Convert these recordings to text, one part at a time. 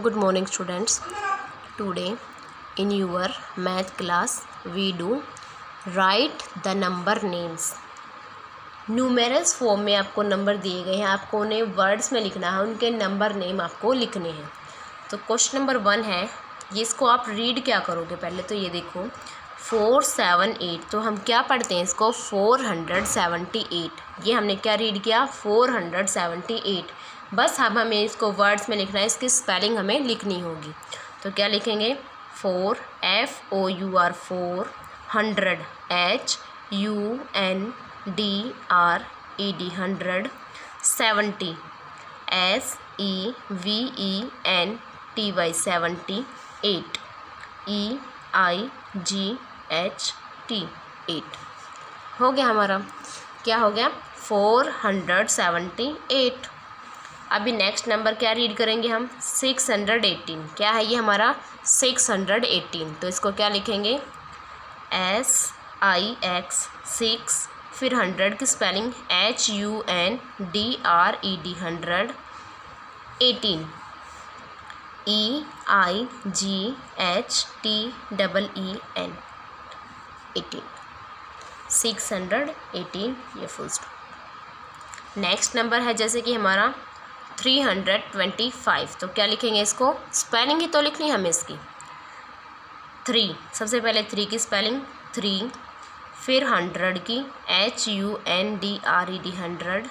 good morning, students. Today, in your math class, we do write the number names. Numerals form में आपको number दिए गए हैं। आपको उन्हें वर्ड्स में लिखना है। उनके नंबर नेम आपको लिखने हैं। तो क्वेश्चन नंबर वन है ये इसको आप रीड क्या करोगे? पहले तो ये देखो फोर सेवन एट तो हम क्या पढ़ते हैं इसको? फोर हंड्रेड सेवेंटी एट ये हमने क्या रीड किया? फोर हंड्रेड सेवेंटी एट बस अब हमें इसको वर्ड्स में लिखना है, इसकी स्पेलिंग हमें लिखनी होगी। तो क्या लिखेंगे? Four F O U R four hundred H U N D R E D hundred seventy S E V E N T Y seventy eight E I G H T eight हो गया हमारा। क्या हो गया? Four hundred seventy eight अभी next number क्या read करेंगे हम? सिक्स हंड्रेड एटीन क्या है ये हमारा? सिक्स हंड्रेड एटीन तो इसको क्या लिखेंगे? एस आई एक्स सिक्स फिर हंड्रेड की spelling H U N D R E D hundred eighteen E I G H T double E N eighteen six hundred eighteen ये फुल स्टॉप नेक्स्ट नंबर है जैसे कि हमारा three hundred twenty five तो क्या लिखेंगे इसको? स्पेलिंग ही तो लिखनी हमें इसकी. थ्री सबसे पहले थ्री की स्पेलिंग थ्री फिर हंड्रेड की. H U N D R E D hundred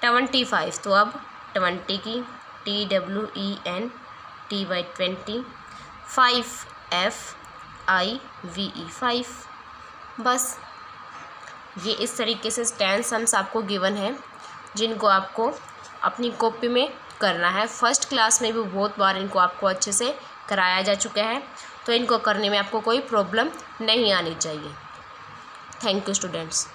twenty five तो अब ट्वेंटी की. T W E N T Y twenty, five F I V E five. बस, ये इस तरीके से टेन सम्स आपको गिवन है, जिनको आपको अपनी कॉपी में करना है। फ़र्स्ट क्लास में भी बहुत बार इनको आपको अच्छे से कराया जा चुका है तो इनको करने में आपको कोई प्रॉब्लम नहीं आनी चाहिए। Thank you students.